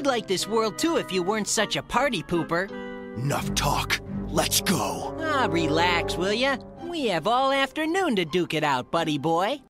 You'd like this world too if you weren't such a party pooper. Enough talk. Let's go. Ah, relax, will ya? We have all afternoon to duke it out, buddy boy.